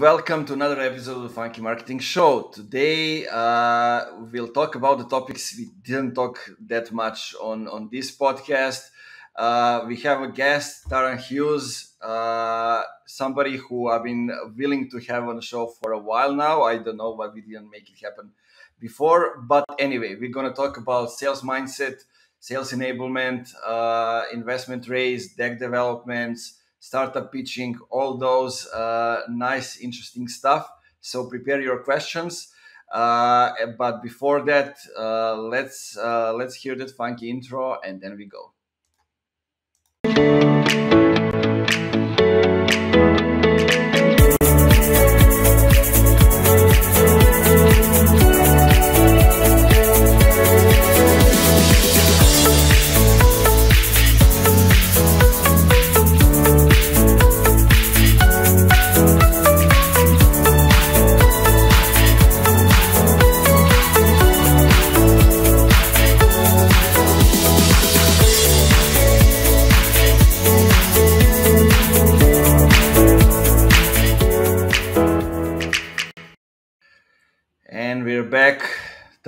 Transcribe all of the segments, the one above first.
Welcome to another episode of the Funky Marketing Show. Today uh, we'll talk about the topics we didn't talk that much on, on this podcast. Uh, we have a guest, Taran Hughes, uh, somebody who I've been willing to have on the show for a while now. I don't know why we didn't make it happen before, but anyway, we're going to talk about sales mindset, sales enablement, uh, investment raise, deck developments startup pitching, all those uh, nice, interesting stuff. So prepare your questions. Uh, but before that, uh, let's uh, let's hear that funky intro, and then we go.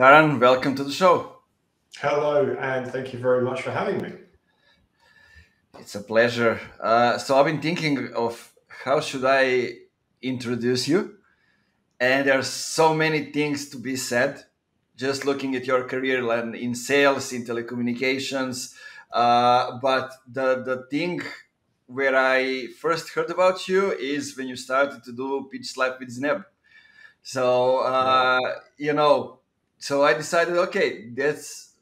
Taran, welcome to the show. Hello, and thank you very much for having me. It's a pleasure. Uh, so I've been thinking of how should I introduce you, and there are so many things to be said. Just looking at your career and in sales, in telecommunications, uh, but the the thing where I first heard about you is when you started to do PitchLab with Zineb so uh, you know, so I decided, okay, that's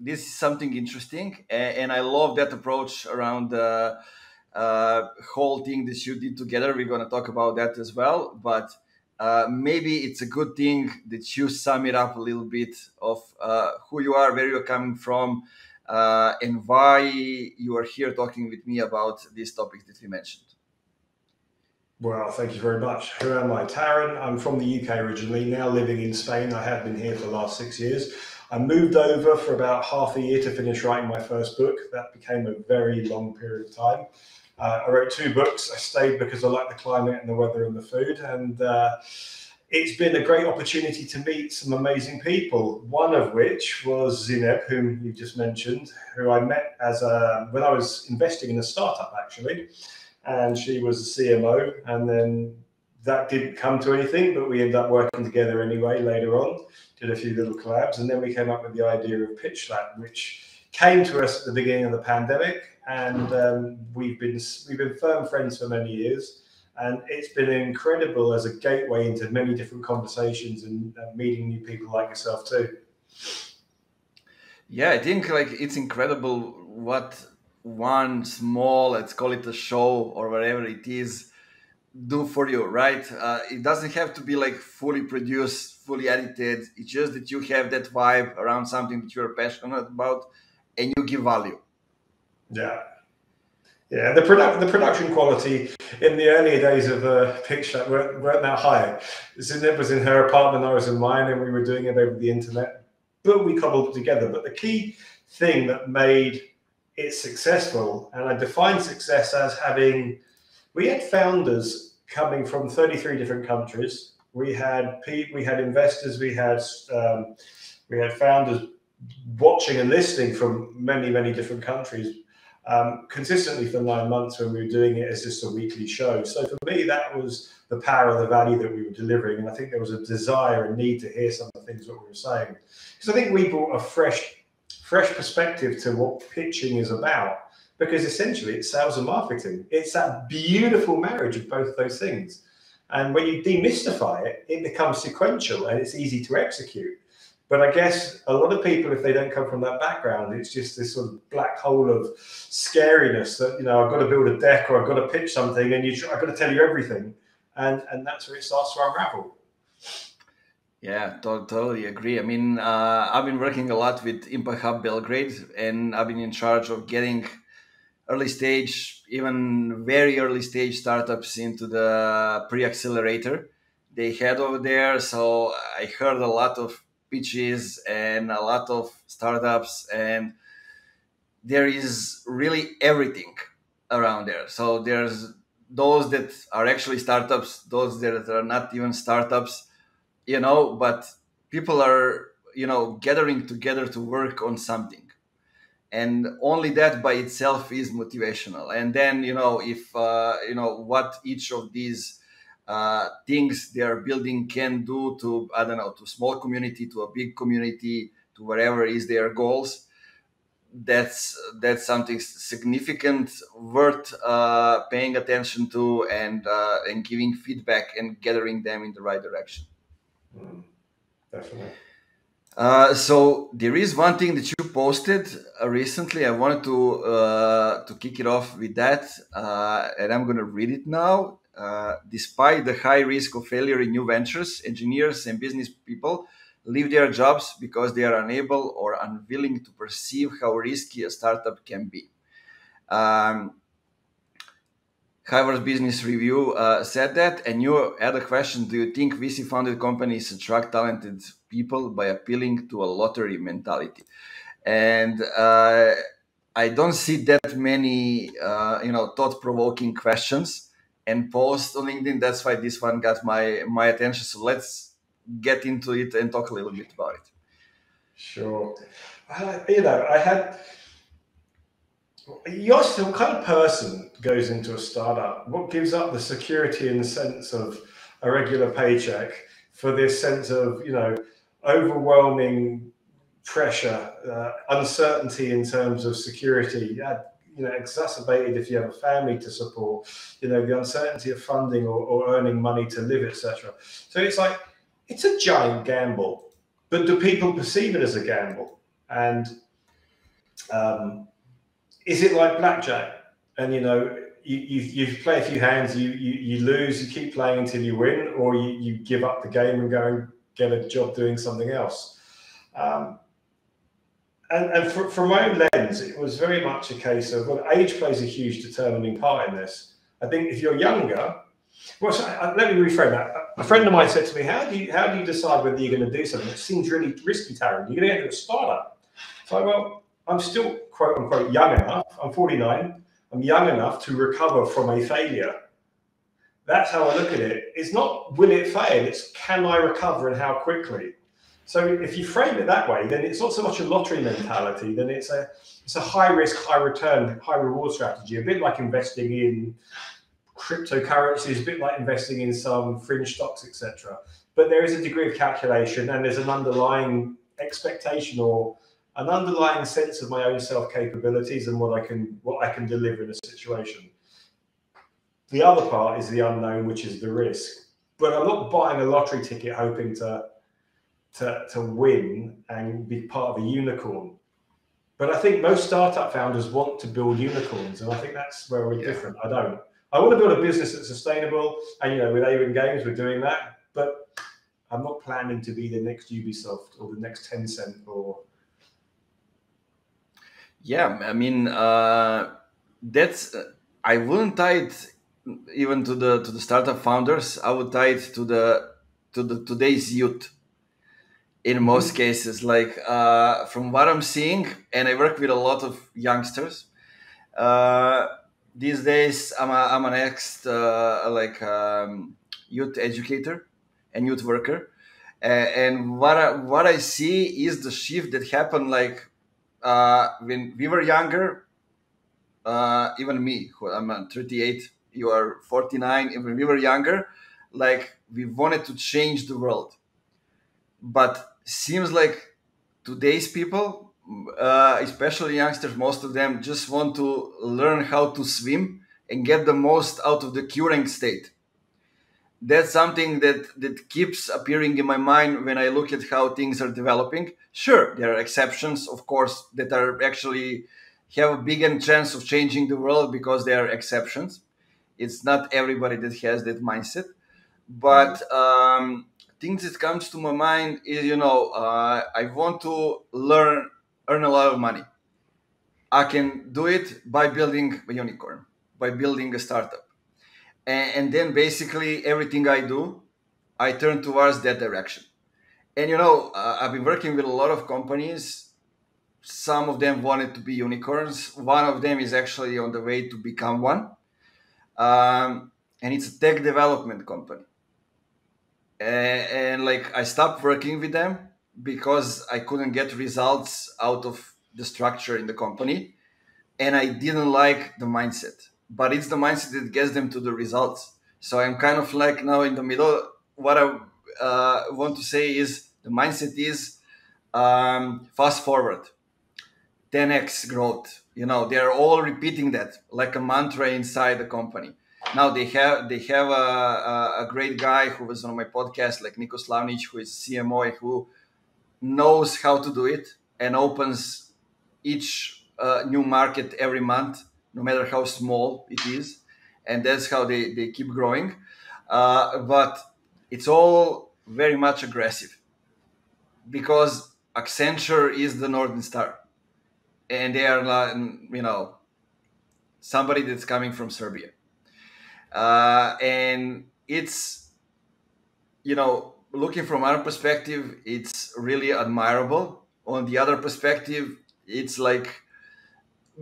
this is something interesting, and, and I love that approach around the uh, whole thing that you did together. We're to talk about that as well, but. Uh, maybe it's a good thing that you sum it up a little bit of uh, who you are, where you're coming from, uh, and why you are here talking with me about these topics that we mentioned. Well, thank you very much. Who am I? Taran. I'm from the UK originally, now living in Spain. I have been here for the last six years. I moved over for about half a year to finish writing my first book. That became a very long period of time. Uh, I wrote two books. I stayed because I like the climate and the weather and the food. And uh, it's been a great opportunity to meet some amazing people. One of which was Zineb, whom you just mentioned, who I met as a, when I was investing in a startup actually and she was the CMO. And then that didn't come to anything, but we ended up working together anyway later on, did a few little collabs. And then we came up with the idea of PitchLab, which came to us at the beginning of the pandemic. And um, we've been we've been firm friends for many years, and it's been incredible as a gateway into many different conversations and uh, meeting new people like yourself too. Yeah, I think like it's incredible what one small, let's call it a show or whatever it is, do for you, right? Uh, it doesn't have to be like fully produced, fully edited. It's just that you have that vibe around something that you're passionate about and you give value. Yeah. Yeah, the product, the production quality in the earlier days of the uh, picture weren't, weren't that high. Zineb was in her apartment, I was in mine, and we were doing it over the internet. But we cobbled it together. But the key thing that made it's successful. And I define success as having, we had founders coming from 33 different countries. We had we had investors, we had um, we had founders watching and listening from many many different countries um, consistently for nine months when we were doing it as just a weekly show. So for me, that was the power of the value that we were delivering, and I think there was a desire and need to hear some of the things that we were saying. Because I think we brought a fresh fresh perspective to what pitching is about because essentially it's sales and marketing. It's that beautiful marriage of both those things. And when you demystify it, it becomes sequential and it's easy to execute. But I guess a lot of people, if they don't come from that background, it's just this sort of black hole of scariness that, you know, I've got to build a deck or I've got to pitch something and you, I've got to tell you everything. And, and that's where it starts to unravel. Yeah, to- totally agree. I mean, uh, I've been working a lot with Impact Hub Belgrade, and I've been in charge of getting early stage, even very early stage startups into the pre accelerator they had over there. So I heard a lot of pitches and a lot of startups, and there is really everything around there. So there's those that are actually startups, those that are not even startups, you know, but people are, you know, gathering together to work on something. And only that by itself is motivational. And then, you know, if, uh, you know, what each of these uh, things they are building can do to, I don't know, to small community, to a big community, to whatever is their goals, that's that's something significant worth uh, paying attention to and uh, and giving feedback and gathering them in the right direction mm, definitely uh, so there is one thing that you posted uh, recently. I wanted to uh, to kick it off with that, uh, and I'm going to read it now. despite the high risk of failure in new ventures, engineers and business people leave their jobs because they are unable or unwilling to perceive how risky a startup can be. Um, Harvard Business Review uh, said that, and you had a question: Do you think VC-founded companies attract talented people by appealing to a lottery mentality? And uh, I don't see that many, uh, you know, thought-provoking questions and posts on LinkedIn. That's why this one got my my attention. So let's get into it and talk a little bit about it. Sure. Uh, you know, I had. Still what kind of person goes into a startup? What gives up the security and the sense of a regular paycheck for this sense of, you know, overwhelming pressure, uh, uncertainty in terms of security, you know, exacerbated if you have a family to support, you know, the uncertainty of funding or, or earning money to live, etc. So it's like it's a giant gamble, but do people perceive it as a gamble? And um, is it like blackjack? And you know, you, you, you play a few hands, you, you, you lose, you keep playing until you win, or you, you give up the game and go and get a job doing something else. Um, and, and for, from my own lens, it was very much a case of well, age plays a huge determining part in this. I think if you're younger, well, uh, let me reframe that. A friend of mine said to me, "How do you how do you decide whether you're going to do something? It seems really risky, Taran. You're going to get into a startup." So, well, I'm still quote unquote young enough. I'm 49. I'm young enough to recover from a failure. That's how I look at it. It's not will it fail. It's can I recover and how quickly. So if you frame it that way, then it's not so much a lottery mentality. Then it's a it's a high risk, high return, high reward strategy. A bit like investing in cryptocurrency is a bit like investing in some fringe stocks, etc. But there is a degree of calculation and there's an underlying expectation or an underlying sense of my own self capabilities and what I can what I can deliver in a situation. The other part is the unknown, which is the risk. But I'm not buying a lottery ticket hoping to to, to win and be part of a unicorn. But I think most startup founders want to build unicorns, and I think that's where we're yeah. different. I don't. I want to build a business that's sustainable, and you know, with Avon Games, we're doing that. But I'm not planning to be the next Ubisoft or the next Tencent or. Yeah, I mean, uh, that's. I wouldn't tie it even to the to the startup founders. I would tie it to the to the today's youth. In mm-hmm. most cases, like uh, from what I'm seeing, and I work with a lot of youngsters. Uh, these days I'm, a, I'm an ex uh, like um, youth educator and youth worker uh, and what I, what I see is the shift that happened like uh, when we were younger uh, even me who I'm 38 you are 49 when we were younger like we wanted to change the world but seems like today's people uh, especially youngsters, most of them just want to learn how to swim and get the most out of the current state. That's something that, that keeps appearing in my mind when I look at how things are developing. Sure, there are exceptions, of course, that are actually have a bigger chance of changing the world because they are exceptions. It's not everybody that has that mindset. But um, things that comes to my mind is, you know, uh, I want to learn earn a lot of money. I can do it by building a unicorn, by building a startup. And, and then basically everything I do, I turn towards that direction. And you know, uh, I've been working with a lot of companies. Some of them wanted to be unicorns. One of them is actually on the way to become one. um, and it's a tech development company. And, and like I stopped working with them because I couldn't get results out of the structure in the company, and I didn't like the mindset. But it's the mindset that gets them to the results. So I'm kind of like now in the middle. What I uh, want to say is the mindset is um, fast forward, 10x growth. You know, they're all repeating that like a mantra inside the company. Now they have they have a, a, a great guy who was on my podcast, like Nikos Slavnic, who is CMO, who knows how to do it and opens each uh, new market every month, no matter how small it is, and that's how they they keep growing. Uh, but it's all very much aggressive because Accenture is the Northern Star, and they are, you know, somebody that's coming from Serbia, uh, and it's, you know, looking from our perspective, it's really admirable. On the other perspective, it's like,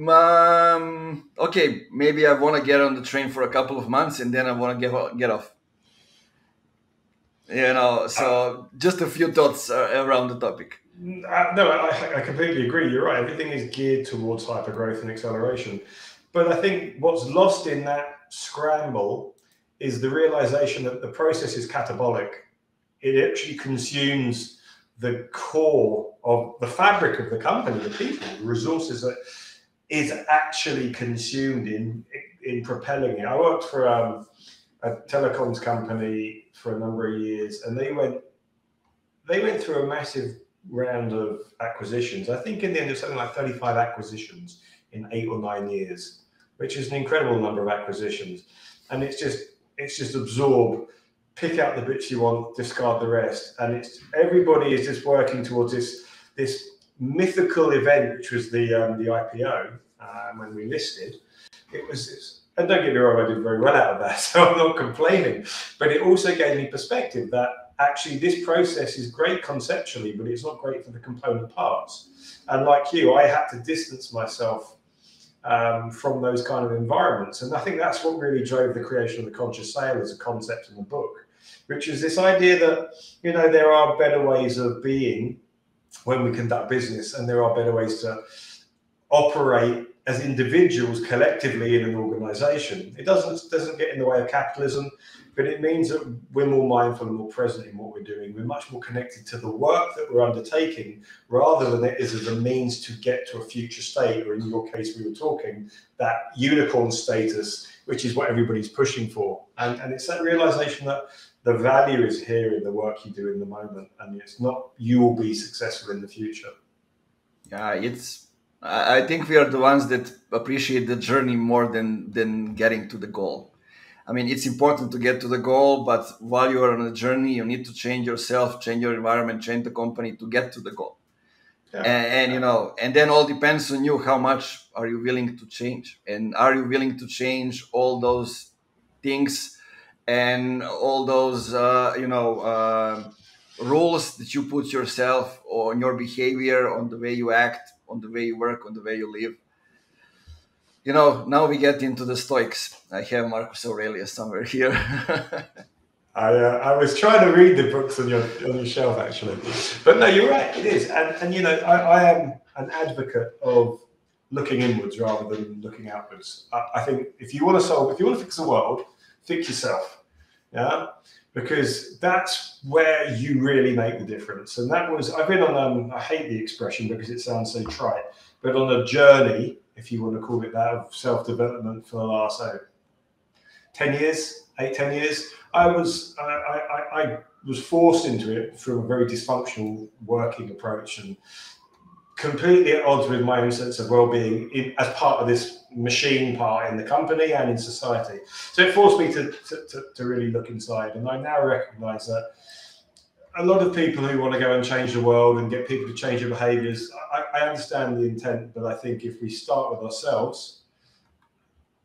um, okay, maybe I want to get on the train for a couple of months and then I want to get get off. You know so just a few thoughts uh, around the topic. Uh, no I, I completely agree. You're right. Everything is geared towards hyper growth and acceleration. But i think what's lost in that scramble is the realization that the process is catabolic. It actually consumes the core of the fabric of the company the people the resources that is actually consumed in in propelling it i worked for um, a telecoms company for a number of years, and they went they went through a massive round of acquisitions. I think in the end of something like 35 acquisitions in eight or nine years, which is an incredible number of acquisitions. And it's just it's just absorb, pick out the bits you want, discard the rest. And it's everybody is just working towards this this mythical event, which was the um, the IPO um, when we listed. It was and don't get me wrong, I did very well out of that, so I'm not complaining. But it also gave me perspective that actually this process is great conceptually, but it's not great for the component parts. And like you, I had to distance myself um, from those kind of environments. And I think that's what really drove the creation of the conscious sale as a concept in the book, which is this idea that, you know, there are better ways of being when we conduct business and there are better ways to operate as individuals collectively in an organization. It doesn't doesn't get in the way of capitalism, but it means that we're more mindful and more present in what we're doing. We're much more connected to the work that we're undertaking rather than it is as a means to get to a future state, or in your case, we were talking that unicorn status, which is what everybody's pushing for. And, and it's that realization that the value is here in the work you do in the moment, and it's not you will be successful in the future. Yeah, it's I think we are the ones that appreciate the journey more than than getting to the goal. I mean, it's important to get to the goal, but while you are on a journey, you need to change yourself, change your environment, change the company to get to the goal. Yeah. And, and, you know, and then all depends on you. How much are you willing to change, and are you willing to change all those things and all those uh, you know uh, rules that you put yourself on your behavior, on the way you act, on the way you work, on the way you live. You know, now we get into the Stoics. I have Marcus Aurelius somewhere here. I, uh, I was trying to read the books on your on your shelf actually, but no, you're right. It is, and and you know, I, I am an advocate of looking inwards rather than looking outwards. I, I think if you want to solve, if you want to fix the world, fix yourself. Yeah, because that's where you really make the difference. And that was, I've been on, um, I hate the expression because it sounds so trite, but on a journey, if you want to call it that, of self development for the last oh, 10 years, eight, 10 years. I was, I, I, I was forced into it through a very dysfunctional working approach and completely at odds with my own sense of well-being as part of this machine part in the company and in society. So it forced me to, to, to, to really look inside. And I now recognize that a lot of people who want to go and change the world and get people to change their behaviors, I, I understand the intent, but I think if we start with ourselves,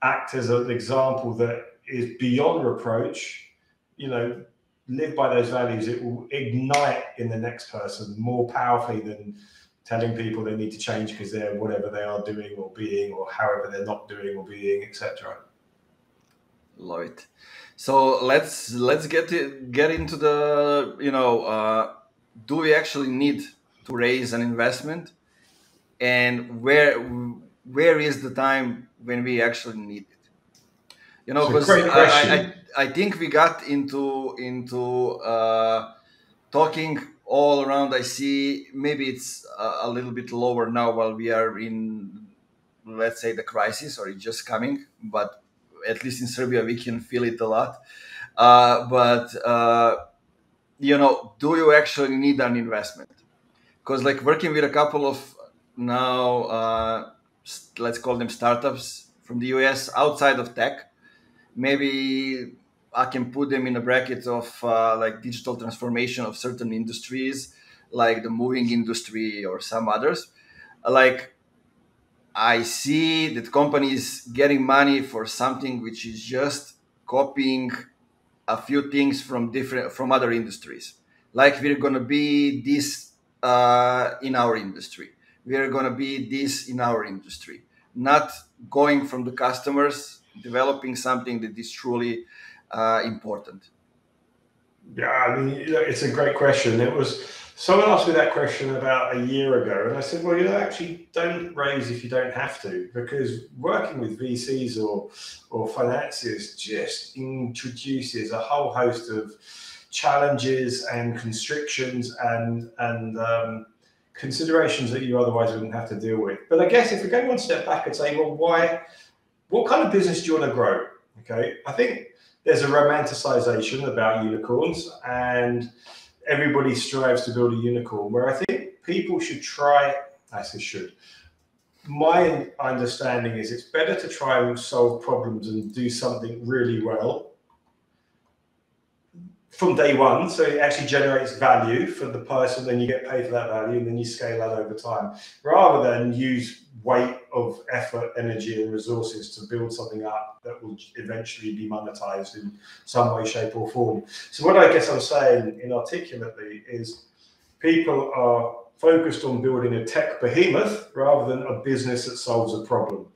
act as an example that is beyond reproach, you know, live by those values, it will ignite in the next person more powerfully than telling people they need to change because they're whatever they are doing or being or however they're not doing or being, etc. Love it. So let's let's get to, get into the you know uh, do we actually need to raise an investment and where where is the time when we actually need it you know because I, I, I, think we got into into uh, talking all around i see maybe it's a, little bit lower now while we are in let's say the crisis or it's just coming but at least in serbia we can feel it a lot. Uh, but uh, you know do you actually need an investment? Because like working with a couple of now uh, let's call them startups from the us outside of tech maybe i can put them in a bracket of uh, like digital transformation of certain industries like the moving industry or some others. Like i see that companies getting money for something which is just copying a few things from different from other industries. Like we're going to be this uh, in our industry. We're going to be this in our industry. Not going from the customers developing something that is truly uh, important yeah i mean it's a great question it was someone asked me that question about a year ago and i said well you know actually don't raise if you don't have to because working with vcs or or financiers just introduces a whole host of challenges and constrictions and and um, considerations that you otherwise wouldn't have to deal with. But I guess if we go one step back and say, well, why? What kind of business do you want to grow? Okay, I think there's a romanticization about unicorns, and everybody strives to build a unicorn. Where I think people should try. I say should. My understanding is it's better to try and solve problems and do something really well from day one. So it actually generates value for the person, then you get paid for that value, and then you scale that over time, rather than use weight of effort, energy, and resources to build something up that will eventually be monetized in some way, shape, or form. So what I guess I'm saying inarticulately is people are focused on building a tech behemoth rather than a business that solves a problem.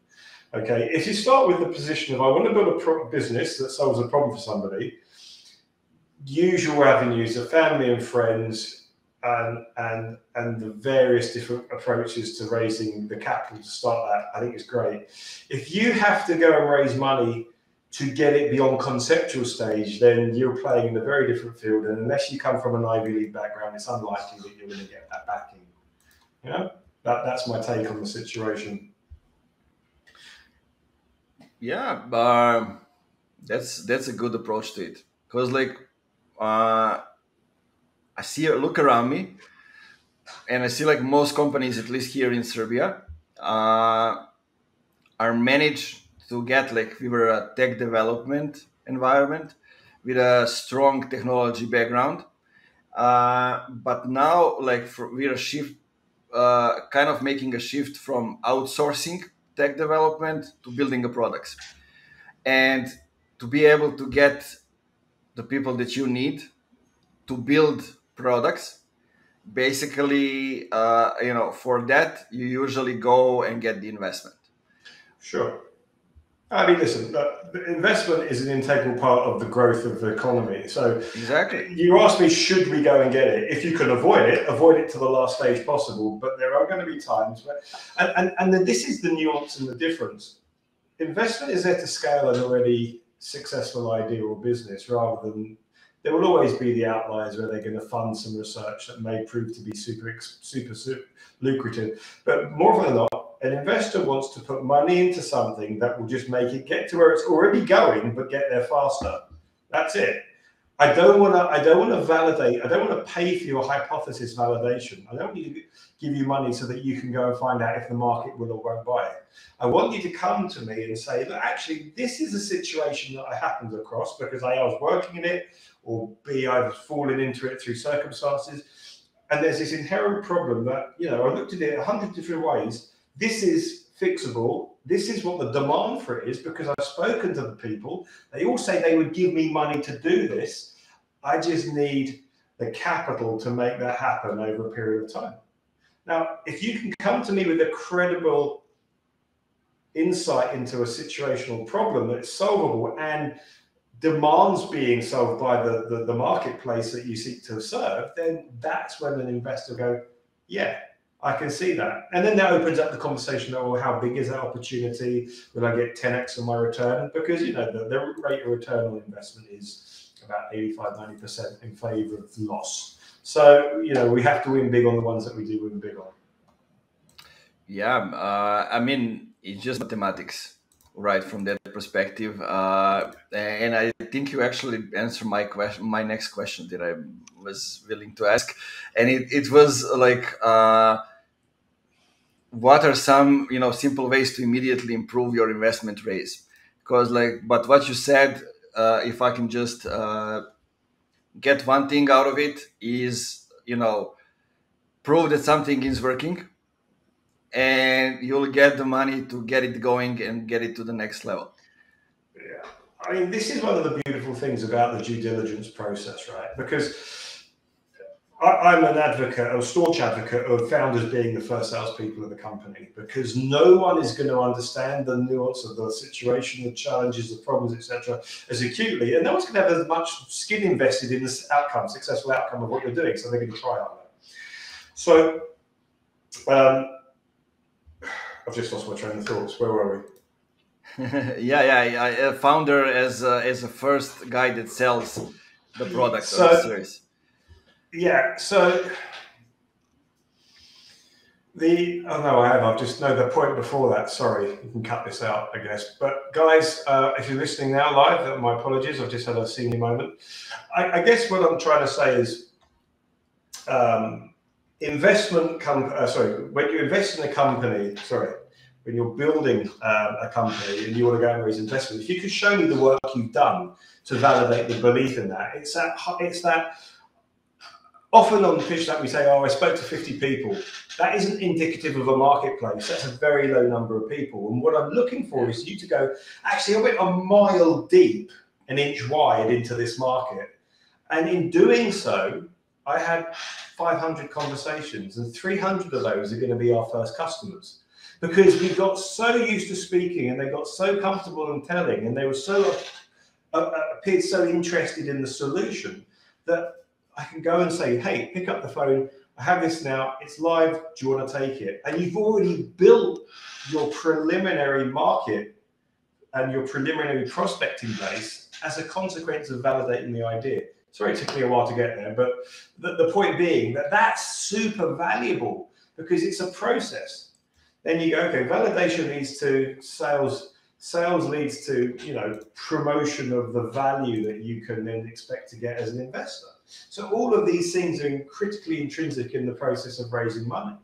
Okay, if you start with the position of I want to build a pro- business that solves a problem for somebody, usual avenues of family and friends and and and the various different approaches to raising the capital to start that, I think is great. If you have to go and raise money to get it beyond conceptual stage, then you're playing in a very different field. And unless you come from an Ivy League background, it's unlikely that you're going to get that backing. You know, that, that's my take on the situation. Yeah, um, that's that's a good approach to it. Because like uh, I see look around me, and I see like most companies, at least here in Serbia, uh, are managed to get like we were a tech development environment with a strong technology background. Uh, but now, like for, we're a shift, uh, kind of making a shift from outsourcing tech development to building the products, and to be able to get the people that you need to build products. Basically uh, you know for that you usually go and get the investment. Sure. I mean listen the investment is an integral part of the growth of the economy. So exactly. you asked me should we go and get it? If you can avoid it avoid it to the last stage possible. But there are going to be times where and, and, and this is the nuance and the difference. Investment is there to scale an already successful idea or business rather than there will always be the outliers where they're going to fund some research that may prove to be super, super, super lucrative. But more often than not, an investor wants to put money into something that will just make it get to where it's already going, but get there faster. That's it. I don't want to. I don't want to validate. I don't want to pay for your hypothesis validation. I don't want to give you money so that you can go and find out if the market will or won't buy it. I want you to come to me and say, look, actually, this is a situation that I happened across because A, I was working in it, or B, I've fallen into it through circumstances. And there's this inherent problem that, you know, I looked at it a hundred different ways. This is fixable. This is what the demand for it is because I've spoken to the people. They all say they would give me money to do this. I just need the capital to make that happen over a period of time. Now, if you can come to me with a credible insight into a situational problem that's solvable and demands being solved by the, the, the, marketplace that you seek to serve, then that's when an investor go, yeah, I can see that. And then that opens up the conversation, oh, how big is that opportunity? Will I get 10x on my return? Because, you know, the, the rate of return on investment is about 85, 90% in favor of loss. So, you know, we have to win big on the ones that we do win big on. Yeah, uh, I mean, it's just mathematics, right? From that perspective, uh, and I think you actually answered my question, my next question that I was willing to ask, and it, it was like, uh, what are some you know simple ways to immediately improve your investment raise? Because like, but what you said, uh, if I can just uh, get one thing out of it is you know prove that something is working and you'll get the money to get it going and get it to the next level. Yeah. I mean this is one of the beautiful things about the due diligence process right? Because I, am an advocate, a staunch advocate of founders being the first salespeople of the company because no one is going to understand the nuance of the situation, the challenges, the problems, etc., as acutely, and no one's going to have as much skin invested in the outcome, successful outcome of what you're doing. So they're going to try on that. So, um, I've just lost my train of thoughts. Where were we? yeah, yeah, yeah. a founder as a, as a first guy that sells the product so, or the service yeah, so the oh no, I have. I've just know the point before that. Sorry, you can cut this out, I guess. But guys, uh, if you're listening now live, uh, my apologies. I've just had a senior moment. I, I guess what I'm trying to say is, um, investment. Com- uh, sorry, when you invest in a company, sorry, when you're building uh, a company and you want to go and raise investment, if you could show me the work you've done to validate the belief in that, it's that it's that often on the pitch that we say, oh, I spoke to 50 people. That isn't indicative of a marketplace. That's a very low number of people. And what I'm looking for is you to go, actually, I went a mile deep, an inch wide into this market. And in doing so, I had 500 conversations, and 300 of those are going to be our first customers. Because we got so used to speaking and they got so comfortable in telling, and they were so uh, uh appeared so interested in the solution that I can go and say, hey, pick up the phone. I have this now. It's live. Do you want to take it? And you've already built your preliminary market and your preliminary prospecting base as a consequence of validating the idea. Sorry, it took me a while to get there, but the, the point being that that's super valuable because it's a process. Then you go, okay, validation leads to sales. Sales leads to you know promotion of the value that you can then expect to get as an investor. So all of these things are critically intrinsic in the process of raising money.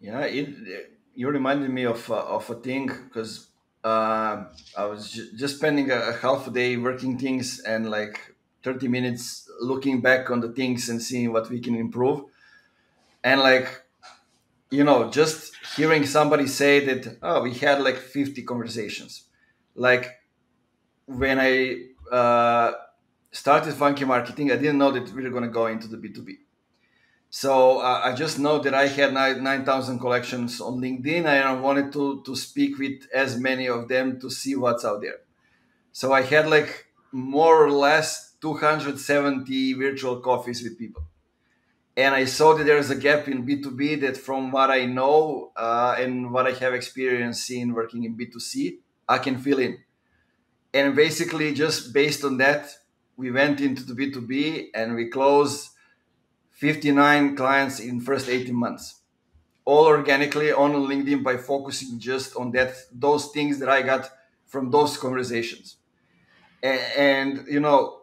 Yeah, it, you reminded me of uh, of a thing because uh, I was just spending a, a, half a day working things and like 30 minutes looking back on the things and seeing what we can improve. And like, you know, just hearing somebody say that, oh, we had like 50 conversations. Like when I uh, started funky marketing. I didn't know that we were going to go into the b2b so uh, i just know that i had 9000 collections on linkedin and i wanted to to speak with as many of them to see what's out there. So i had like more or less 270 virtual coffees with people. And i saw that there's a gap in b2b that from what i know uh, and what i have experience in working in b2c i can fill in. And basically just based on that we went into the B2B and we closed 59 clients in first 18 months. All organically on LinkedIn by focusing just on that those things that I got from those conversations. And, and you know,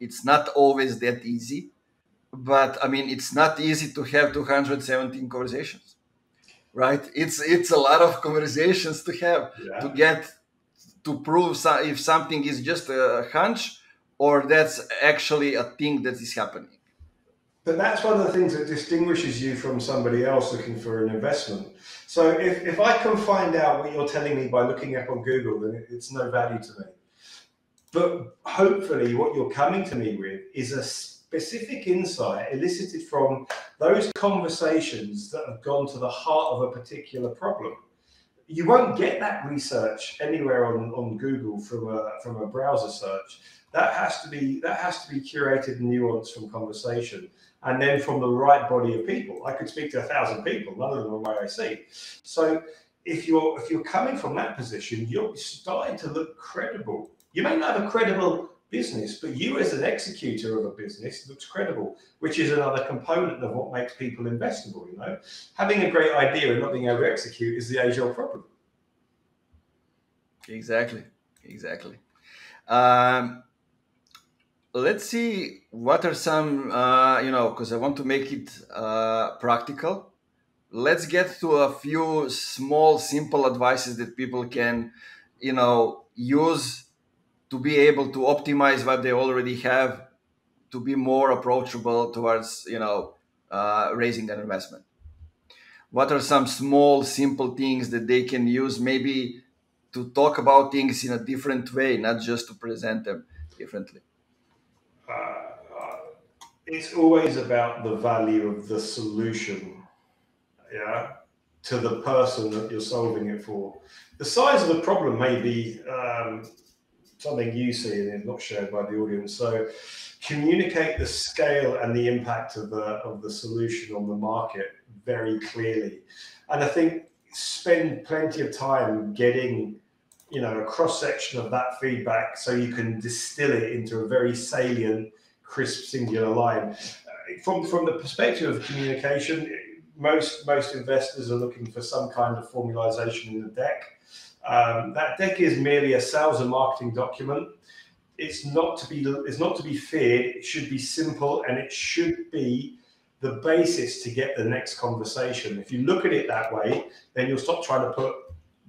it's not always that easy, but I mean it's not easy to have 217 conversations. Right? It's it's a lot of conversations to have yeah. to get to prove so, if something is just a hunch or that's actually a thing that is happening. But that's one of the things that distinguishes you from somebody else looking for an investment. So if, if I can find out what you're telling me by looking up on Google, then it's no value to me. But hopefully, what you're coming to me with is a specific insight elicited from those conversations that have gone to the heart of a particular problem. you won't get that research anywhere on, on Google from a from a browser search. That has to be that has to be curated and nuanced from conversation, and then from the right body of people. I could speak to a thousand people, none of them are YIC. So if you're if you're coming from that position, you're starting to look credible. You may not have a credible business, but you as an executor of a business looks credible, which is another component of what makes people investable. You know, having a great idea and not being able to execute is the age-old problem. Exactly, exactly. Um, let's see what are some, uh, you know, because I want to make it uh, practical. Let's get to a few small, simple advices that people can, you know, use to be able to optimize what they already have to be more approachable towards you know uh, raising an investment what are some small simple things that they can use maybe to talk about things in a different way not just to present them differently uh, it's always about the value of the solution yeah to the person that you're solving it for the size of the problem may be um, something you see and not shared by the audience. So communicate the scale and the impact of the of the solution on the market very clearly. And I think spend plenty of time getting you know a cross section of that feedback so you can distill it into a very salient crisp singular line uh, from from the perspective of communication most most investors are looking for some kind of formalization in the deck um, that deck is merely a sales and marketing document. It's not to be it's not to be feared. It should be simple and it should be the basis to get the next conversation. If you look at it that way, then you'll stop trying to put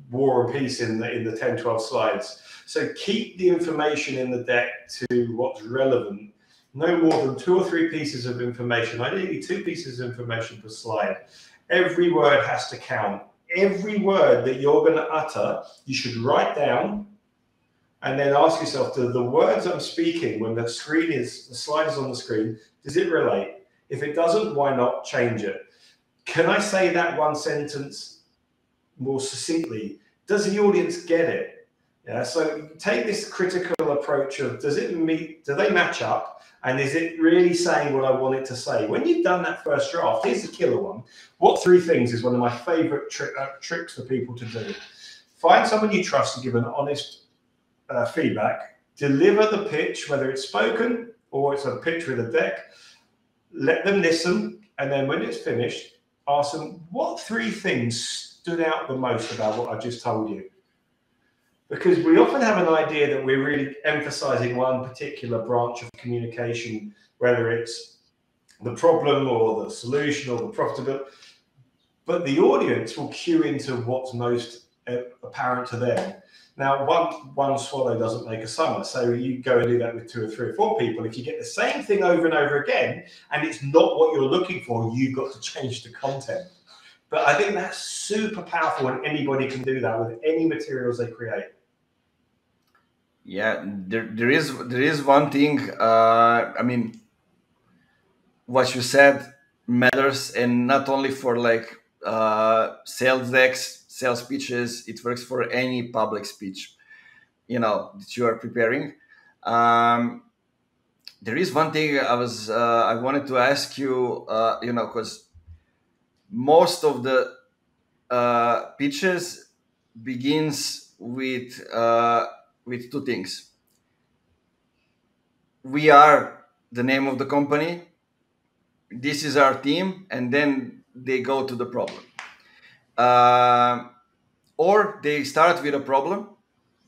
war and peace in the in the 10, 12 slides. So keep the information in the deck to what's relevant. No more than two or three pieces of information, ideally two pieces of information per slide. Every word has to count every word that you're going to utter, you should write down and then ask yourself, do the words I'm speaking when the screen is, the slide is on the screen, does it relate? If it doesn't, why not change it? Can I say that one sentence more succinctly? Does the audience get it? Yeah, so take this critical approach of does it meet, do they match up? And is it really saying what I want it to say? When you've done that first draft, here's the killer one. What three things is one of my favorite tri- uh, tricks for people to do? Find someone you trust to give an honest uh, feedback, deliver the pitch, whether it's spoken or it's a pitch with a deck, let them listen, and then when it's finished, ask them what three things stood out the most about what I just told you because we often have an idea that we're really emphasizing one particular branch of communication, whether it's the problem or the solution or the profitability. But the audience will cue into what's most apparent to them. Now, one one swallow doesn't make a summer, so you go and do that with two or three or four people. If you get the same thing over and over again, and it's not what you're looking for, you've got to change the content. But I think that's super powerful, and anybody can do that with any materials they create. Yeah, there, there is there is one thing. Uh, I mean, what you said matters, and not only for like uh, sales decks, sales pitches. It works for any public speech, you know, that you are preparing. Um, there is one thing I was uh, I wanted to ask you, uh, you know, because most of the uh, pitches begins with uh, with two things. We are the name of the company. This is our team, and then they go to the problem. Uh, or they start with a problem,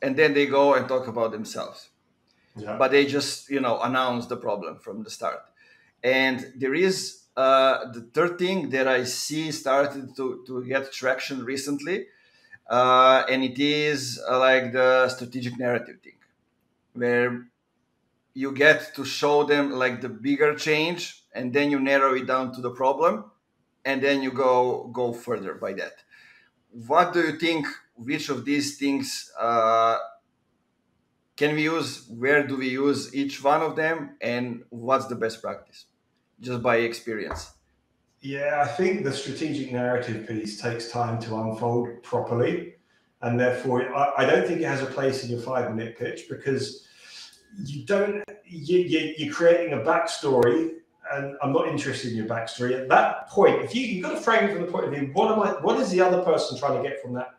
and then they go and talk about themselves. Yeah. But they just, you know, announce the problem from the start. And there is uh, the third thing that I see started to, to get traction recently uh, and it is uh, like the strategic narrative thing where you get to show them like the bigger change and then you narrow it down to the problem and then you go go further by that. What do you think which of these things uh, can we use where do we use each one of them and what's the best practice just by experience yeah, I think the strategic narrative piece takes time to unfold properly. and therefore I, don't think it has a place in your five minute pitch because you don't you, you, you're creating a backstory and I'm not interested in your backstory. At that point, if you, you've got to frame it from the point of view, what am I what is the other person trying to get from that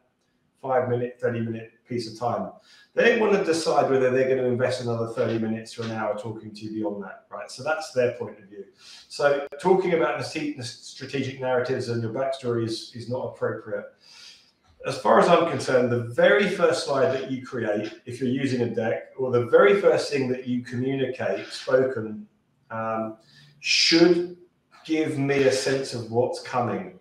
five minute, 30 minute piece of time? They want to decide whether they're going to invest another 30 minutes or an hour talking to you beyond that, right? So that's their point of view. So talking about the strategic narratives and your backstory is, is not appropriate as far as I'm concerned, the very first slide that you create, if you're using a deck, or the very first thing that you communicate spoken, um, should give me a sense of what's coming.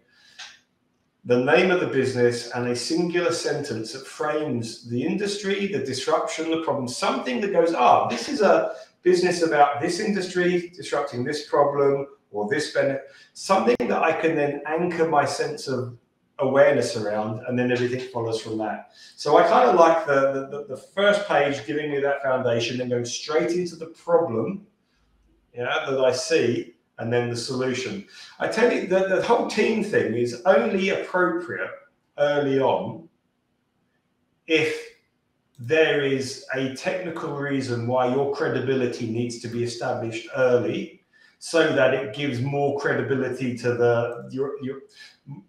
The name of the business and a singular sentence that frames the industry, the disruption, the problem, something that goes, ah, oh, this is a business about this industry disrupting this problem or this benefit, something that I can then anchor my sense of awareness around, and then everything follows from that. So I kind of like the, the, the first page giving me that foundation, then going straight into the problem, yeah, that I see, and then the solution. I tell you that the whole team thing is only appropriate early on if there is a technical reason why your credibility needs to be established early so that it gives more credibility to the your, your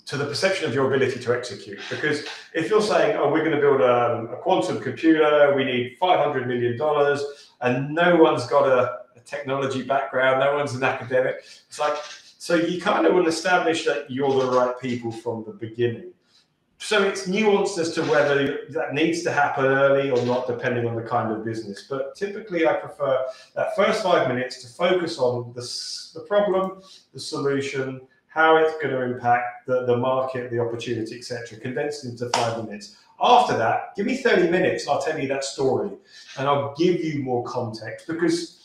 to the perception of your ability to execute. Because if you're saying, "Oh, we're going to build a, a quantum computer, we need 500 million dollars," and no one's got a technology background, no one's an academic, it's like so you kind of will establish that you're the right people from the beginning so it's nuanced as to whether that needs to happen early or not, depending on the kind of business. But typically, I prefer that first five minutes to focus on the, the problem, the solution, how it's going to impact the, the market, the opportunity, etc. Condensed into five minutes. After that, give me 30 minutes, I'll tell you that story and I'll give you more context because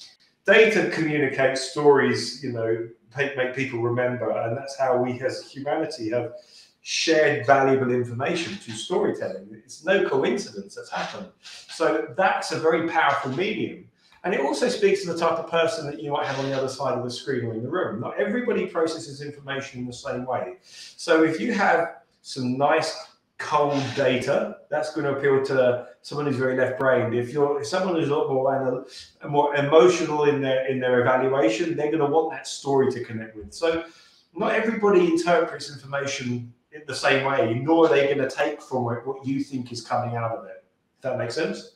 data communicates stories, you know, make, make people remember. And that's how we as humanity have shared valuable information to storytelling. It's no coincidence that's happened. So that's a very powerful medium. And it also speaks to the type of person that you might have on the other side of the screen or in the room. Not everybody processes information in the same way. So if you have some nice cold data, that's going to appeal to someone who's very left-brained. If you're if someone who's a lot more more emotional in their in their evaluation, they're going to want that story to connect with. So not everybody interprets information in the same way, nor are they going to take from it what you think is coming out of it. If that makes sense?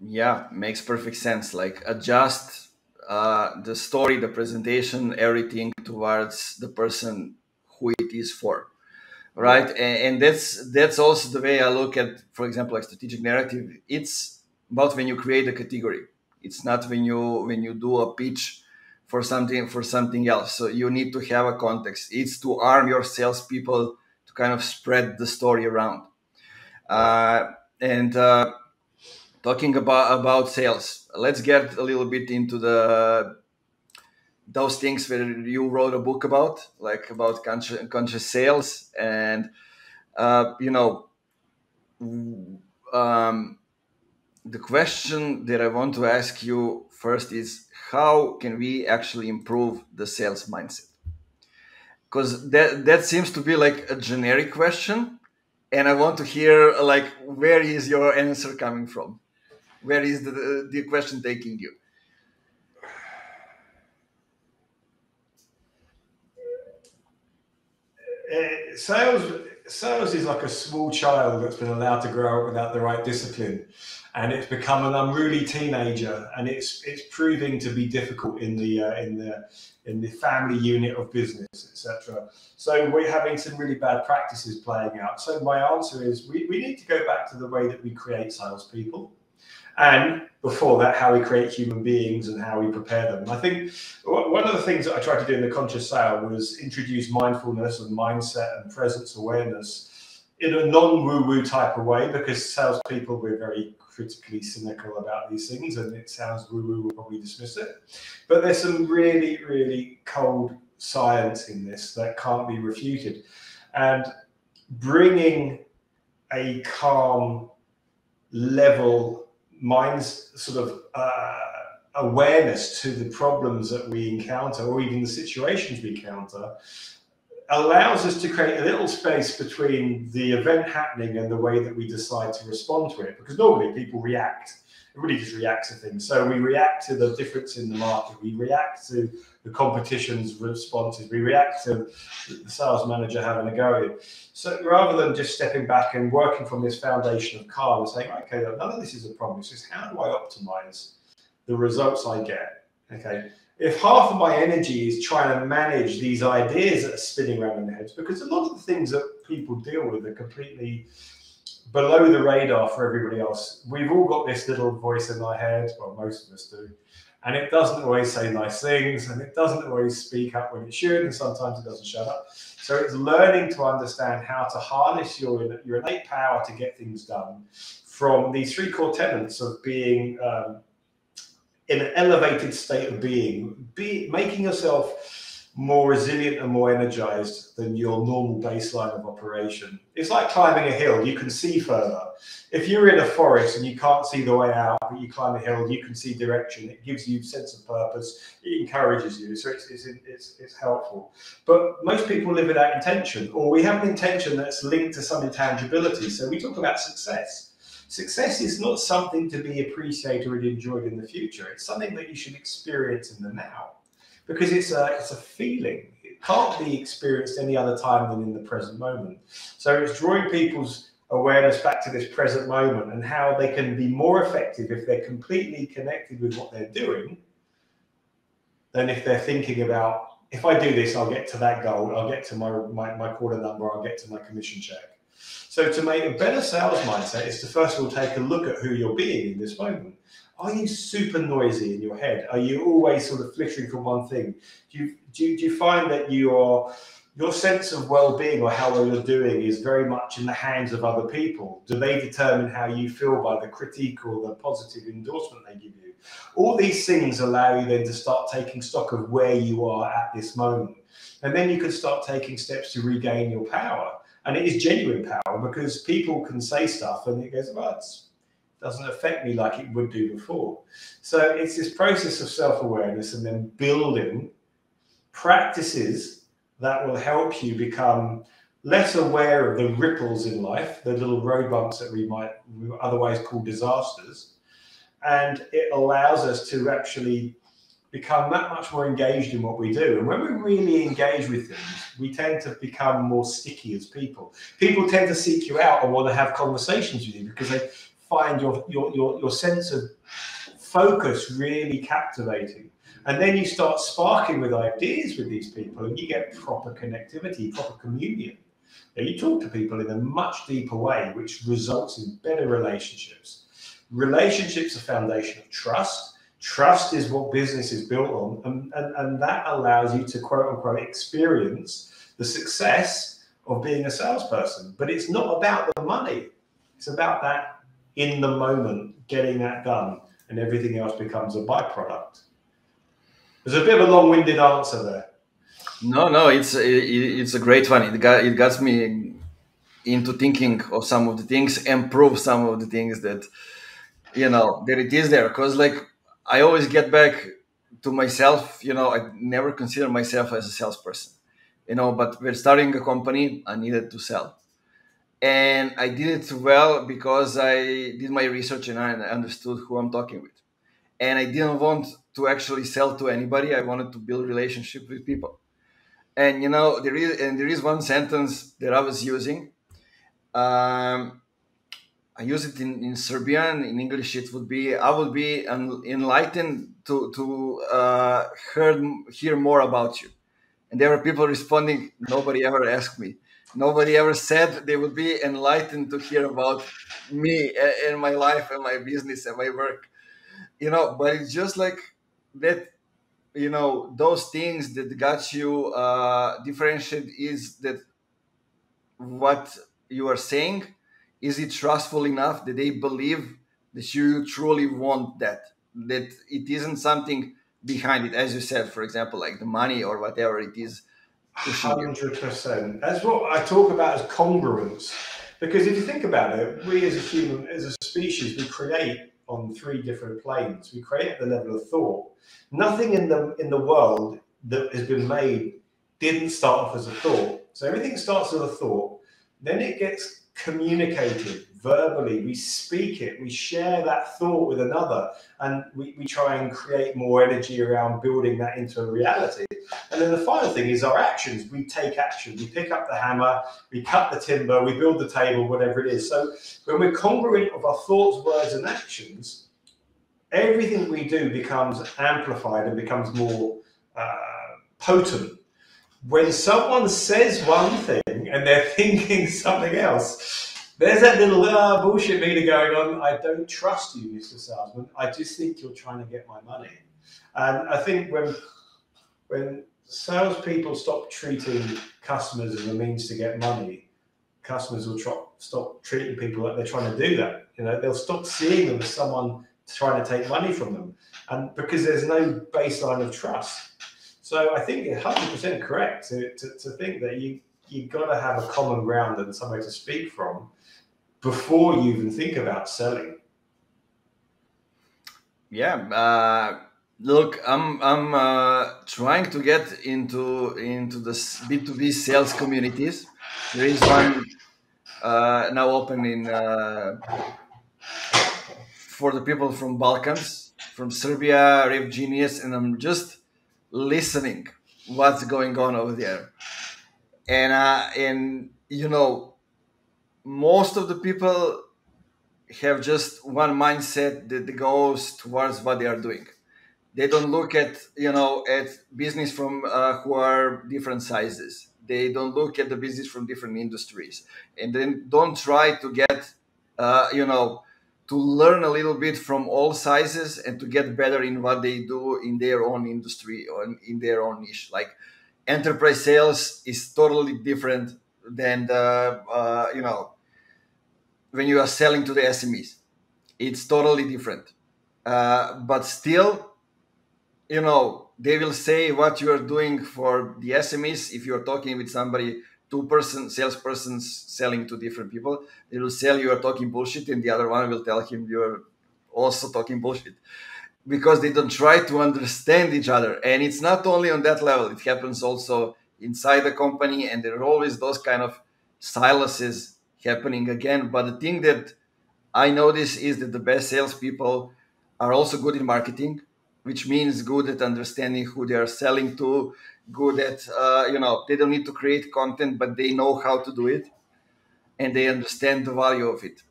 Yeah, makes perfect sense. Like adjust uh, the story, the presentation, everything towards the person who it is for, right? And, and that's that's also the way I look at, for example, like strategic narrative. It's about when you create a category. It's not when you when you do a pitch for something for something else. So you need to have a context. It's to arm your salespeople to kind of spread the story around. Uh, and uh, talking about about sales, let's get a little bit into the those things where you wrote a book about, like about conscious, conscious sales, and uh, you know, um, the question that I want to ask you first is how can we actually improve the sales mindset? because that that seems to be like a generic question and i want to hear like where is your answer coming from where is the the question taking you uh, sales sales is like a small child that's been allowed to grow up without the right discipline. And it's become an unruly teenager and it's it's proving to be difficult in the uh, in the in the family unit of business etc so we're having some really bad practices playing out. So my answer is we, we need to go back to the way that we create salespeople and before that how we create human beings and how we prepare them i think one of the things that i tried to do in the conscious sale was introduce mindfulness and mindset and presence awareness in a non-woo-woo type of way because salespeople we're very critically cynical about these things, and it sounds woo-woo will probably dismiss it. But there's some really, really cold science in this that can't be refuted, and bringing a calm level minds sort of uh, awareness to the problems that we encounter or even the situations we encounter allows us to create a little space between the event happening and the way that we decide to respond to it. Because normally people react. Everybody just reacts to things. So we react to the difference in the market. We react to the competition's responses. We react to the sales manager having a go. So rather than just stepping back and working from this foundation of calm and saying, okay, none of this is a problem. It's just how do I optimize the results I get? Okay if half of my energy is trying to manage these ideas that are spinning around in their heads, because a lot of the things that people deal with are completely below the radar for everybody else. We've all got this little voice in our head, well, most of us do, and it doesn't always say nice things, and it doesn't always speak up when it should, and sometimes it doesn't shut up. So it's learning to understand how to harness your, your innate power to get things done from these three core tenets of being um, in an elevated state of being, be making yourself more resilient and more energized than your normal baseline of operation. It's like climbing a hill, you can see further. If you're in a forest and you can't see the way out, but you climb a hill, you can see direction. It gives you a sense of purpose, it encourages you, so it's, it's, it's, it's helpful. But most people live without intention, or we have an intention that's linked to some intangibility. So we talk about success Success is not something to be appreciated or enjoyed in the future. It's something that you should experience in the now because it's a, it's a feeling. It can't be experienced any other time than in the present moment. So it's drawing people's awareness back to this present moment and how they can be more effective if they're completely connected with what they're doing than if they're thinking about if I do this, I'll get to that goal, I'll get to my, my, my quarter number, I'll get to my commission check. So to make a better sales mindset is to first of all take a look at who you're being in this moment. Are you super noisy in your head? Are you always sort of flittering from one thing? Do you, do you, do you find that you are your sense of well-being or how well you're doing is very much in the hands of other people do they determine how you feel by the critique or the positive endorsement they give you all these things allow you then to start taking stock of where you are at this moment and then you can start taking steps to regain your power and it is genuine power because people can say stuff and it goes, well, it doesn't affect me like it would do before. So it's this process of self awareness and then building practices that will help you become less aware of the ripples in life, the little road bumps that we might otherwise call disasters. And it allows us to actually become that much more engaged in what we do. And when we really engage with things, we tend to become more sticky as people. People tend to seek you out and want to have conversations with you because they find your your your, your sense of focus really captivating. And then you start sparking with ideas with these people and you get proper connectivity, proper communion. And you talk to people in a much deeper way, which results in better relationships. Relationships are foundation of trust Trust is what business is built on, and, and, and that allows you to quote unquote experience the success of being a salesperson. But it's not about the money, it's about that in the moment, getting that done, and everything else becomes a byproduct. There's a bit of a long winded answer there. No, no, it's it's a great one. It got it got me into thinking of some of the things and prove some of the things that you know that it is there. Because like I always get back to myself. You know, I never consider myself as a salesperson. You know, but we're starting a company. I needed to sell, and I did it well because I did my research and I understood who I'm talking with. And I didn't want to actually sell to anybody. I wanted to build relationship with people. And you know, there is and there is one sentence that I was using. Um, I use it in, in Serbian. In English, it would be I would be enlightened to to uh, hear hear more about you. And there were people responding. Nobody ever asked me. Nobody ever said they would be enlightened to hear about me and my life and my business and my work. You know, but it's just like that. You know, those things that got you uh, differentiated is that what you are saying is it trustful enough that they believe that you truly want that that it isn't something behind it as you said for example like the money or whatever it is Hundred percent. That's what I talk about as congruence. Because if you think about it, we as a human, as a species, we create on three different planes. We create at the level of thought. Nothing in the in the world that has been made didn't start off as a thought. So everything starts as a thought, then it gets communicated verbally. We speak it, we share that thought with another, and we, we try and create more energy around building that into a reality. And then the final thing is our actions. We take action. We pick up the hammer, we cut the timber, we build the table, whatever it is. So when we're congruent of our thoughts, words, and actions, everything we do becomes amplified and becomes more uh, potent. When someone says one thing and they're thinking something else, there's that little uh, bullshit meter going on. I don't trust you, Mr. Salesman. I just think you're trying to get my money. And I think when when salespeople stop treating customers as a means to get money, customers will try, stop treating people like they're trying to do that. You know, they'll stop seeing them as someone trying to take money from them, and because there's no baseline of trust. So I think you're 100% correct to, to, to think that you you've got to have a common ground and somewhere to speak from before you even think about selling. Yeah. Uh, look, I'm I'm uh, trying to get into into the B two B sales communities. There is one uh, now open in uh, for the people from Balkans, from Serbia, RevGenius, and I'm just listening what's going on over there and uh, and you know most of the people have just one mindset that goes towards what they are doing. They don't look at you know at business from uh, who are different sizes. They don't look at the business from different industries. And then don't try to get uh, you know to learn a little bit from all sizes and to get better in what they do in their own industry or in their own niche. Like enterprise sales is totally different than the uh, you know when you are selling to the SMEs. It's totally different, uh, but still, you know they will say what you are doing for the SMEs. If you are talking with somebody, two person salespersons selling to different people, they will sell you are talking bullshit, and the other one will tell him you are also talking bullshit because they don't try to understand each other. And it's not only on that level, it happens also inside the company, and there are always those kind of silences happening again. But the thing that I notice is that the best salespeople are also good in marketing, which means good at understanding who they are selling to, good at, uh, you know, they don't need to create content, but they know how to do it and they understand the value of it.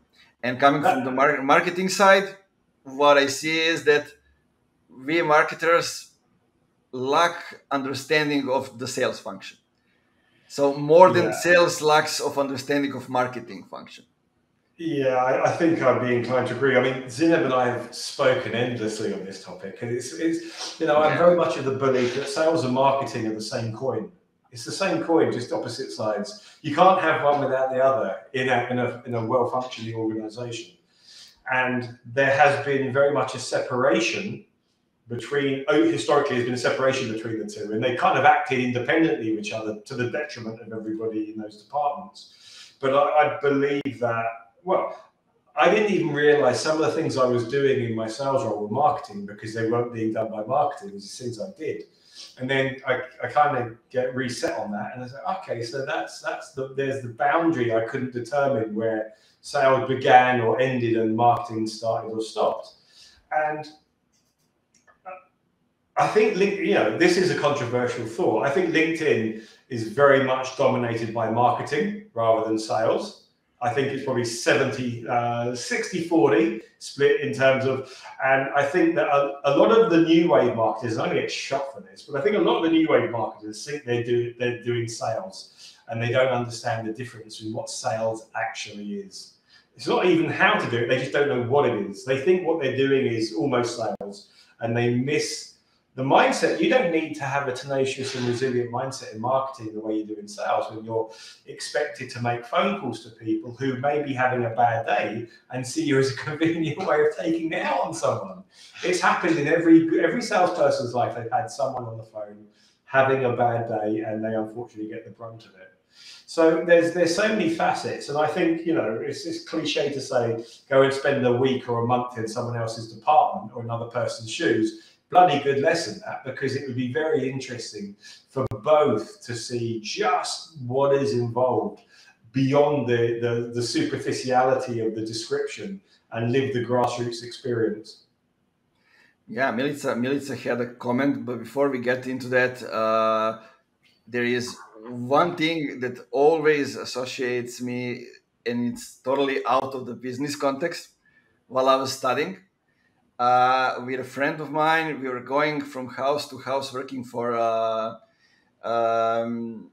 And coming from the mar- marketing side, what I see is that we marketers lack understanding of the sales function. So more than yeah. sales lacks of understanding of marketing function. Yeah, I, I, think I'd be inclined to agree. I mean, Zineb and I have spoken endlessly on this topic, and it's, it's you know, yeah. I'm very much of the belief that sales and marketing are the same coin. It's the same coin, just opposite sides. You can't have one without the other in a, in a, in a well functioning organization. And there has been very much a separation between oh, historically there's been a separation between the two and they kind of acted independently of each other to the detriment of everybody in those departments. But I, I, believe that well i didn't even realize some of the things i was doing in my sales role were marketing because they weren't being done by marketing as things i did. And then I, I kind of get reset on that and i like okay so that's that's the there's the boundary i couldn't determine where sales began or ended and marketing started or stopped. And I think you know this is a controversial thought. I think LinkedIn is very much dominated by marketing rather than sales. I think it's probably 70, uh, 60, 40 split in terms of, and I think that a, a lot of the new wave marketers, to get shot for this, but I think a lot of the new wave marketers think they do, they're doing sales and they don't understand the difference in what sales actually is. It's not even how to do it, they just don't know what it is. They think what they're doing is almost sales and they miss the mindset you don't need to have a tenacious and resilient mindset in marketing the way you do in sales when you're expected to make phone calls to people who may be having a bad day and see you as a convenient way of taking it out on someone. It's happened in every every salesperson's life. They've had someone on the phone having a bad day and they unfortunately get the brunt of it. So there's there's so many facets, and I think you know it's, it's cliche to say go and spend a week or a month in someone else's department or another person's shoes bloody good lesson that because it would be very interesting for both to see just what is involved beyond the, the, the superficiality of the description and live the grassroots experience. Yeah, Milica, Milica had a comment, but before we get into that, uh, there is one thing that always associates me, and it's totally out of the business context. While I was studying, uh, with a friend of mine, we were going from house to house working for uh, um,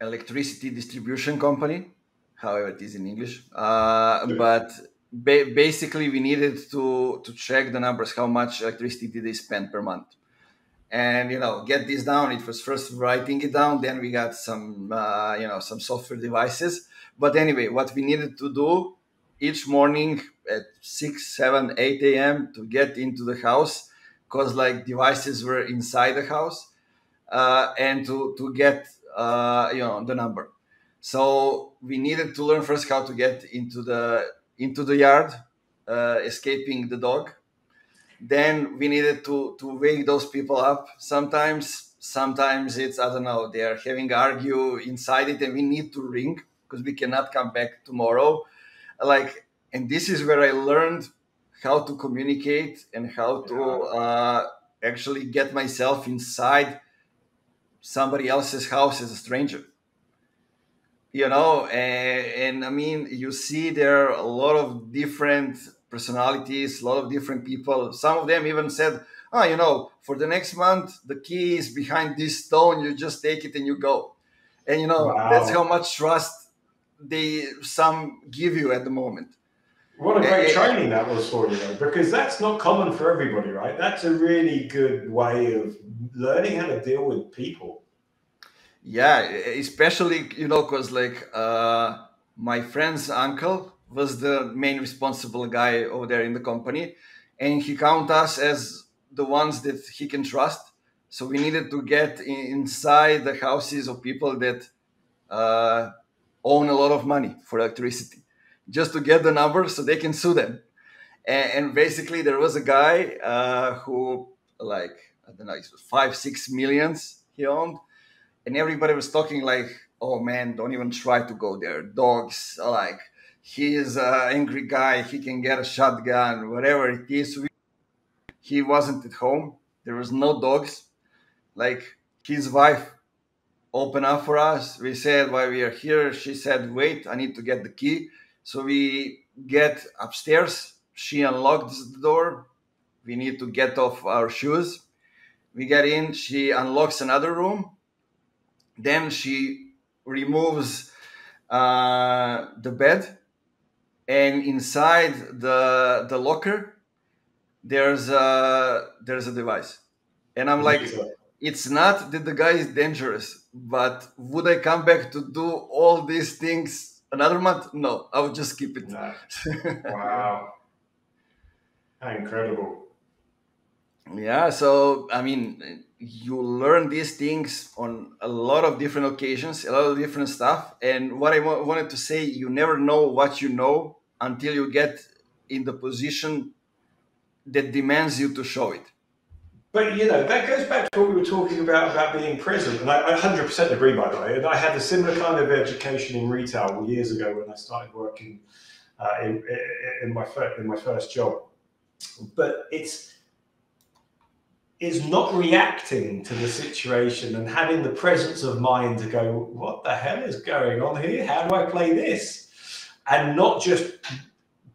electricity distribution company, however it is in English. Uh, but ba- basically, we needed to to check the numbers, how much electricity did they spend per month, and you know get this down. It was first writing it down, then we got some uh, you know some software devices. But anyway, what we needed to do each morning at 6 7 8 a.m to get into the house because like devices were inside the house uh, and to to get uh, you know the number. So we needed to learn first how to get into the into the yard uh, escaping the dog. Then we needed to to wake those people up. Sometimes sometimes it's i don't know they're having argue inside it and we need to ring because we cannot come back tomorrow like and this is where i learned how to communicate and how to uh, actually get myself inside somebody else's house as a stranger. You know and, and i mean you see there are a lot of different personalities a lot of different people. Some of them even said oh you know for the next month the key is behind this stone you just take it and you go. And you know wow. that's how much trust they some give you at the moment. What a great training that was for you, though, because that's not common for everybody, right? That's a really good way of learning how to deal with people. Yeah, especially you know, because like uh, my friend's uncle was the main responsible guy over there in the company, and he count us as the ones that he can trust. So we needed to get inside the houses of people that uh, own a lot of money for electricity just to get the numbers so they can sue them. And, and basically, there was a guy uh, who, like, I don't know, it was five, six millions he owned. And everybody was talking like, oh man, don't even try to go there. Dogs, like, he is an angry guy. He can get a shotgun, whatever it is. He wasn't at home. There was no dogs. Like, his wife open up for us. We said why we are here. She said, wait, I need to get the key. So we get upstairs. She unlocks the door. We need to get off our shoes. We get in. She unlocks another room. Then she removes uh, the bed, and inside the the locker, there's a there's a device. And I'm like, it's not that the guy is dangerous, but would I come back to do all these things another month? No, I would just keep it. wow. How incredible. Yeah, so I mean, you learn these things on a lot of different occasions, a lot of different stuff. And what I w- wanted to say, you never know what you know until you get in the position that demands you to show it. But you know that goes back to what we were talking about about being present, and I, I 100% agree. By the way, and I had a similar kind of education in retail years ago when I started working uh, in, in my first, in my first job. But it's is not reacting to the situation and having the presence of mind to go, what the hell is going on here? How do I play this? And not just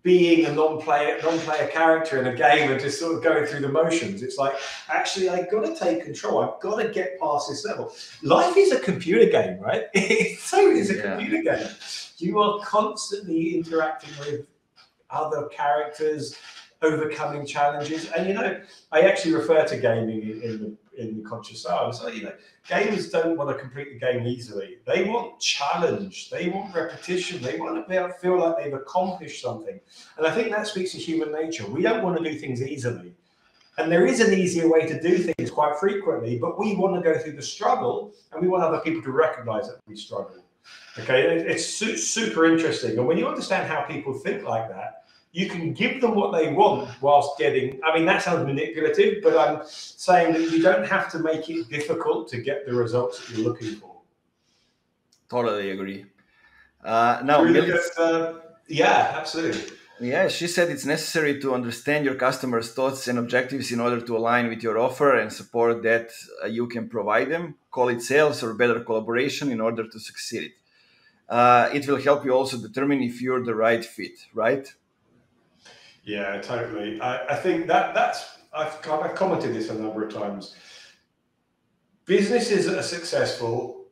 being a non-player non-player character in a game and just sort of going through the motions. It's like actually I've got to take control. I've got to get past this level. Life is a computer game, right? It so is a yeah. computer game. You are constantly interacting with other characters, overcoming challenges, and you know I actually refer to gaming in, in the in the conscious sale. So you know, gamers don't want to complete the game easily. They want challenge. They want repetition. They want to be able to feel like they've accomplished something. And I think that speaks to human nature. We don't want to do things easily. And there is an easier way to do things quite frequently, but we want to go through the struggle and we want other people to recognize that we struggle. Okay, it's su- super interesting. And when you understand how people think like that, you can give them what they want whilst getting. I mean, that sounds manipulative, but I'm saying that you don't have to make it difficult to get the results that you're looking for. Totally agree. Uh, now, uh, yeah, absolutely. Yeah, she said it's necessary to understand your customers' thoughts and objectives in order to align with your offer and support that uh, you can provide them. Call it sales or better collaboration in order to succeed. Uh, it will help you also determine if you're the right fit, right? Yeah, totally. I, I think that that's I've, I've commented this a number of times. Businesses that are successful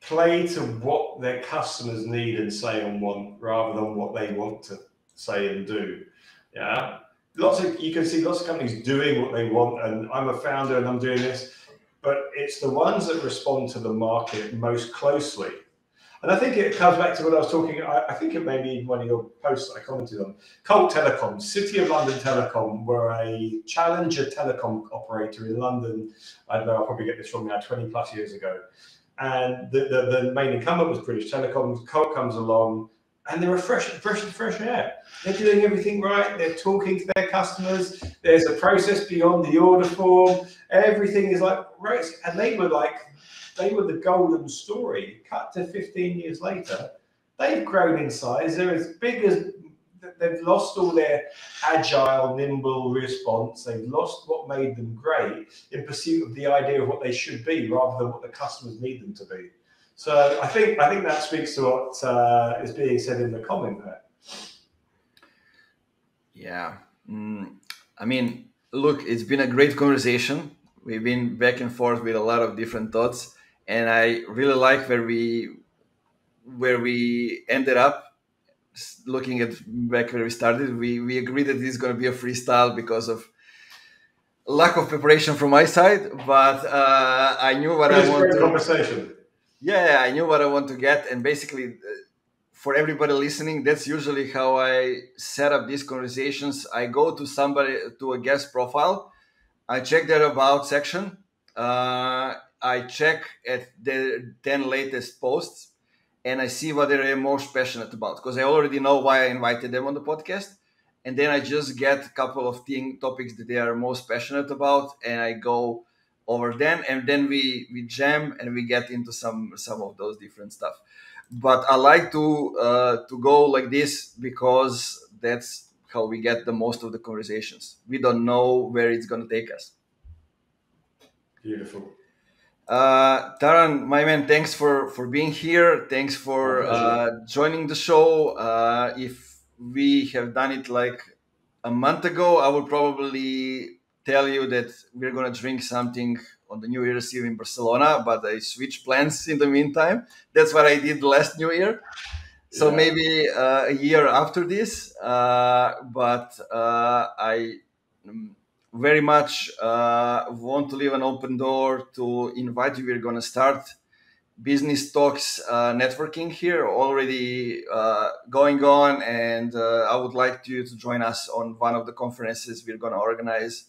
play to what their customers need and say and want rather than what they want to say and do. Yeah. Lots of you can see lots of companies doing what they want, and I'm a founder and I'm doing this, but it's the ones that respond to the market most closely. And I think it comes back to what I was talking. I, I think it may be one of your posts I commented on. Colt Telecom, City of London Telecom, were a challenger telecom operator in London. I don't know. I'll probably get this wrong now. Twenty plus years ago, and the, the, the main incumbent was British Telecom. Colt comes along and they're fresh, fresh, fresh air. They're doing everything right. They're talking to their customers. There's a process beyond the order form. Everything is like right, and they were like, they were the golden story. Cut to 15 years later, they've grown in size. They're as big as they've lost all their agile, nimble response. They've lost what made them great in pursuit of the idea of what they should be, rather than what the customers need them to be. So I think I think that speaks to what uh, is being said in the comment there. Yeah, mm, I mean, look, it's been a great conversation. We've been back and forth with a lot of different thoughts, and I really like where we where we ended up. Looking at back where we started, we we agreed that this is going to be a freestyle because of lack of preparation from my side. But uh, I knew what I wanted. to. Conversation yeah i knew what i want to get and basically uh, for everybody listening that's usually how i set up these conversations i go to somebody to a guest profile i check their about section uh, i check at the 10 latest posts and i see what they're most passionate about because i already know why i invited them on the podcast. And then i just get a couple of thing topics that they are most passionate about and i go over them and then we we jam and we get into some some of those different stuff. But i like to uh, to go like this because that's how we get the most of the conversations. We don't know where it's going to take us beautiful uh, Taran, my man, thanks for for being here. Thanks for uh, joining the show. Uh, if we have done it like a month ago, I would probably tell you that we're going to drink something on the New Year's Eve in Barcelona, but I switched plans in the meantime. That's what I did last New Year. So yeah. maybe uh, a year after this, uh, but uh, I very much uh, want to leave an open door to invite you. We're going to start business talks uh, networking here already uh, going on and uh, i would like you to join us on one of the conferences we're going to organize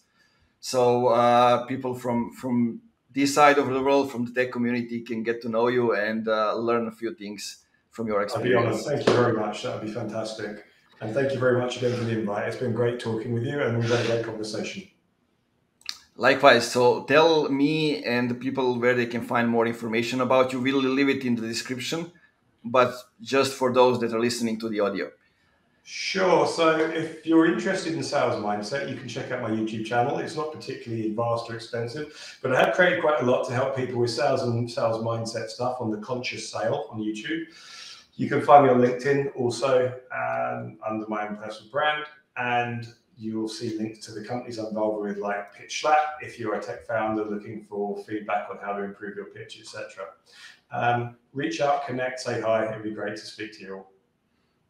so uh, people from from this side of the world, from the tech community, can get to know you and uh, learn a few things from your experience. I'll be honest. Thank you very much. That would be fantastic. And thank you very much again for the invite. It's been great talking with you, and we've had a great conversation. Likewise. So tell me and the people where they can find more information about you. We'll leave it in the description, but just for those that are listening to the audio. Sure. So if you're interested in sales mindset, you can check out my YouTube channel. It's not particularly vast or expensive, but I have created quite a lot to help people with sales and sales mindset stuff on the conscious sale on YouTube. You can find me on LinkedIn also um, under my own personal brand, and you will see links to the companies I'm involved with, like PitchLab, if you're a tech founder looking for feedback on how to improve your pitch, etc. Um, reach out, connect, say hi. It'd be great to speak to you all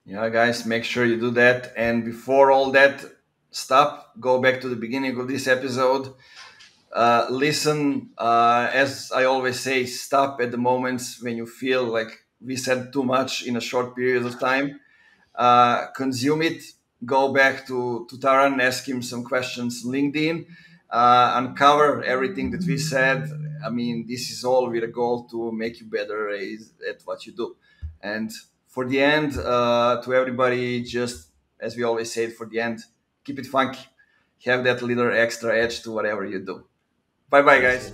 yeah guys make sure you do that and before all that stop go back to the beginning of this episode uh, listen uh, as i always say stop at the moments when you feel like we said too much in a short period of time uh, consume it go back to, to taran ask him some questions linkedin uh, uncover everything that we said i mean this is all with a goal to make you better at what you do and for the end, uh, to everybody, just as we always say for the end, keep it funky. Have that little extra edge to whatever you do. Bye bye, guys.